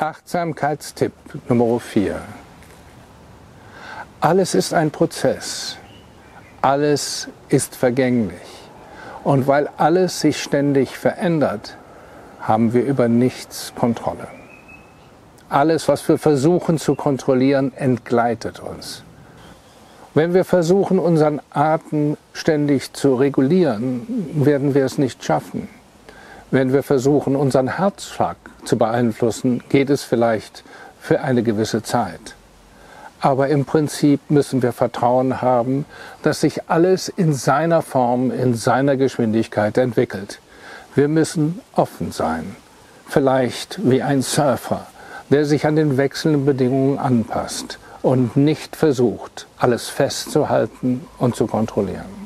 Achtsamkeitstipp Nummer 4. Alles ist ein Prozess. Alles ist vergänglich. Und weil alles sich ständig verändert, haben wir über nichts Kontrolle. Alles, was wir versuchen zu kontrollieren, entgleitet uns. Wenn wir versuchen, unseren Atem ständig zu regulieren, werden wir es nicht schaffen. Wenn wir versuchen, unseren Herzschlag zu beeinflussen, geht es vielleicht für eine gewisse Zeit. Aber im Prinzip müssen wir Vertrauen haben, dass sich alles in seiner Form, in seiner Geschwindigkeit entwickelt. Wir müssen offen sein. Vielleicht wie ein Surfer, der sich an den wechselnden Bedingungen anpasst und nicht versucht, alles festzuhalten und zu kontrollieren.